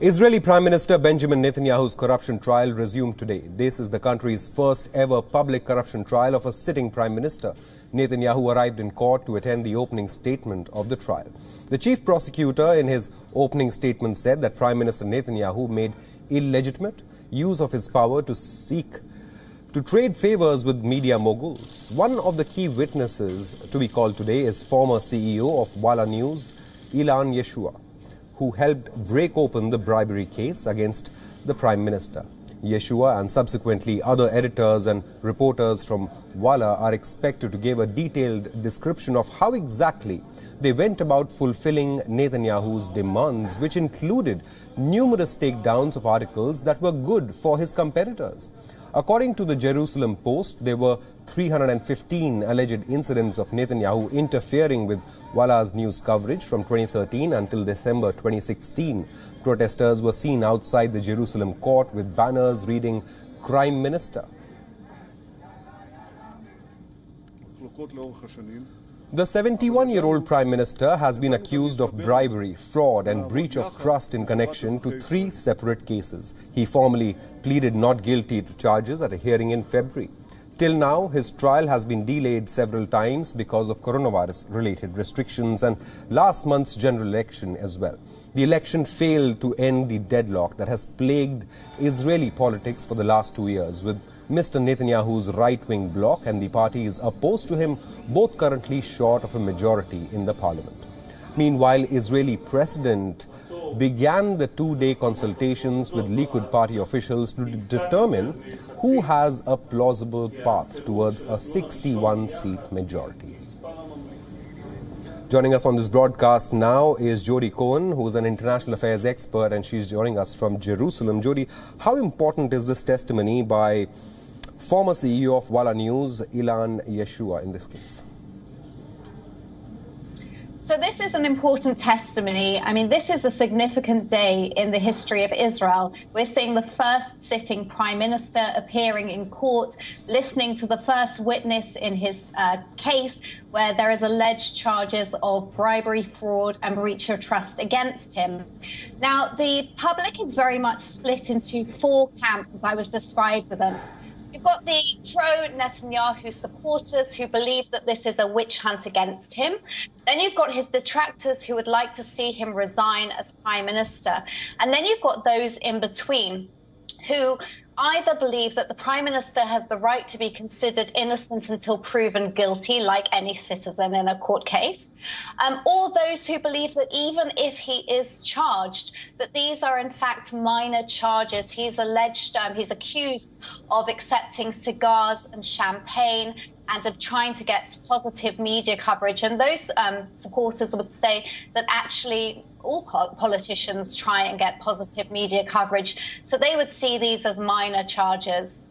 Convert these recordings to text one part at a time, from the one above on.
Israeli Prime Minister Benjamin Netanyahu's corruption trial resumed today. This is the country's first ever public corruption trial of a sitting prime minister. Netanyahu arrived in court to attend the opening statement of the trial. The chief prosecutor, in his opening statement, said that Prime Minister Netanyahu made illegitimate use of his power to seek to trade favors with media moguls. One of the key witnesses to be called today is former CEO of Walla News, Ilan Yeshua who helped break open the bribery case against the Prime Minister. Yeshua and subsequently other editors and reporters from Walla are expected to give a detailed description of how exactly they went about fulfilling Netanyahu's demands, which included numerous takedowns of articles that were good for his competitors. According to the Jerusalem Post, there were 315 alleged incidents of Netanyahu interfering with Walla's news coverage from 2013 until December 2016. Protesters were seen outside the Jerusalem court with banners reading Crime Minister. The 71 year old Prime Minister has been accused of bribery, fraud, and breach of trust in connection to three separate cases. He formally pleaded not guilty to charges at a hearing in February. Till now, his trial has been delayed several times because of coronavirus related restrictions and last month's general election as well. The election failed to end the deadlock that has plagued Israeli politics for the last two years, with Mr. Netanyahu's right-wing bloc and the parties opposed to him both currently short of a majority in the parliament. Meanwhile, Israeli President began the two-day consultations with Likud party officials to determine who has a plausible path towards a 61-seat majority. Joining us on this broadcast now is Jody Cohen, who is an international affairs expert, and she's joining us from Jerusalem. Jody, how important is this testimony by former CEO of Walla News, Ilan Yeshua, in this case? So, this is an important testimony. I mean, this is a significant day in the history of Israel. We're seeing the first sitting prime minister appearing in court, listening to the first witness in his uh, case, where there is alleged charges of bribery, fraud, and breach of trust against him. Now, the public is very much split into four camps, as I was described with them. You've got the pro Netanyahu supporters who believe that this is a witch hunt against him. Then you've got his detractors who would like to see him resign as prime minister. And then you've got those in between who either believe that the Prime Minister has the right to be considered innocent until proven guilty, like any citizen in a court case, um, or those who believe that even if he is charged, that these are in fact minor charges. He's alleged, um, he's accused of accepting cigars and champagne, and of trying to get positive media coverage. And those um, supporters would say that actually all politicians try and get positive media coverage. So they would see these as minor charges.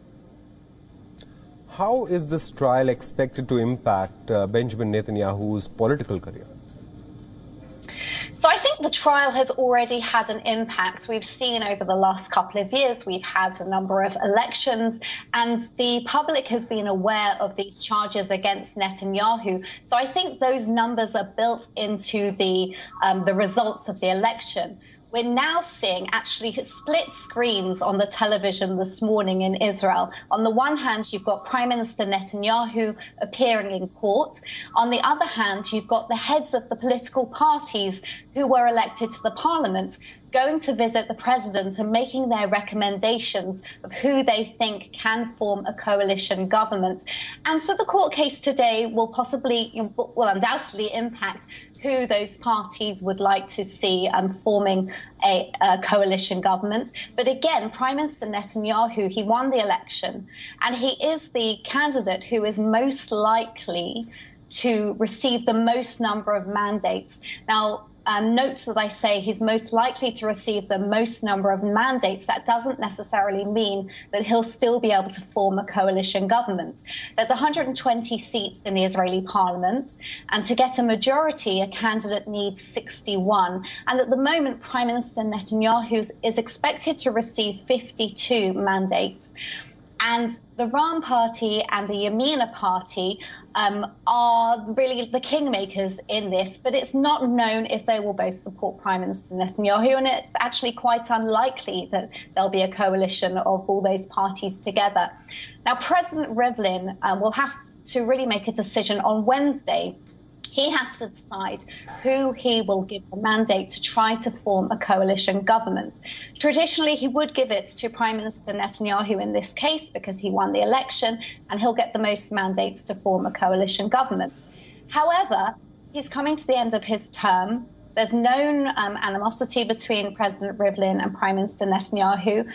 How is this trial expected to impact uh, Benjamin Netanyahu's political career? The trial has already had an impact. We've seen over the last couple of years, we've had a number of elections, and the public has been aware of these charges against Netanyahu. So I think those numbers are built into the um, the results of the election we're now seeing actually split screens on the television this morning in Israel. On the one hand, you've got Prime Minister Netanyahu appearing in court. On the other hand, you've got the heads of the political parties who were elected to the parliament going to visit the president and making their recommendations of who they think can form a coalition government. And so the court case today will possibly, will undoubtedly impact who those parties would like to see um, forming a, a, coalition government. But again, Prime Minister Netanyahu, he won the election, and he is the candidate who is most likely to receive the most number of mandates. Now, um, notes that I say he's most likely to receive the most number of mandates, that doesn't necessarily mean that he'll still be able to form a coalition government. There's 120 seats in the Israeli parliament, and to get a majority, a candidate needs 61. And at the moment, Prime Minister Netanyahu is expected to receive 52 mandates. And the Ra'am Party and the Yamina Party um, are really the kingmakers in this, but it's not known if they will both support Prime Minister Netanyahu, and it's actually quite unlikely that there'll be a coalition of all those parties together. Now, President Rivlin um, will have to really make a decision on Wednesday he has to decide who he will give the mandate to try to form a coalition government. Traditionally, he would give it to Prime Minister Netanyahu in this case because he won the election and he'll get the most mandates to form a coalition government. However, he's coming to the end of his term. There's known um, animosity between President Rivlin and Prime Minister Netanyahu.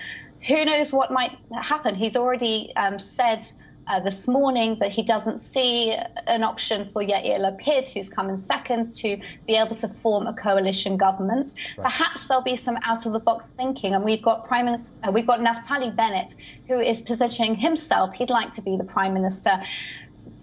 Who knows what might happen? He's already um, said uh, this morning that he doesn't see an option for Yair Lapid, who's come in second, to be able to form a coalition government. Right. Perhaps there'll be some out-of-the-box thinking, and we've got Prime Minister, uh, we've got Naftali Bennett, who is positioning himself. He'd like to be the Prime Minister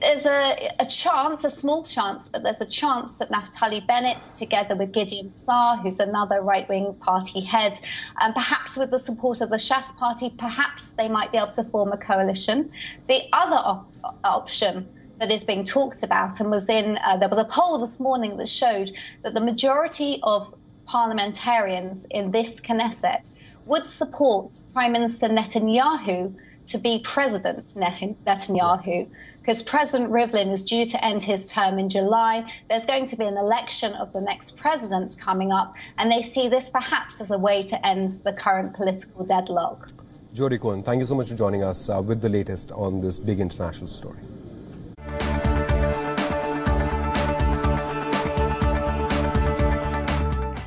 there's a, a, chance, a small chance, but there's a chance that Naftali Bennett, together with Gideon Sa'ar, who's another right wing party head, and perhaps with the support of the Shas party, perhaps they might be able to form a coalition. The other op- option that is being talked about and was in, uh, there was a poll this morning that showed that the majority of parliamentarians in this Knesset would support Prime Minister Netanyahu to be President Netanyahu because President Rivlin is due to end his term in July. There's going to be an election of the next president coming up, and they see this perhaps as a way to end the current political deadlock. Jody Cohen, thank you so much for joining us uh, with the latest on this big international story.